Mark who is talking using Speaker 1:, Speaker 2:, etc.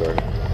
Speaker 1: Sorry.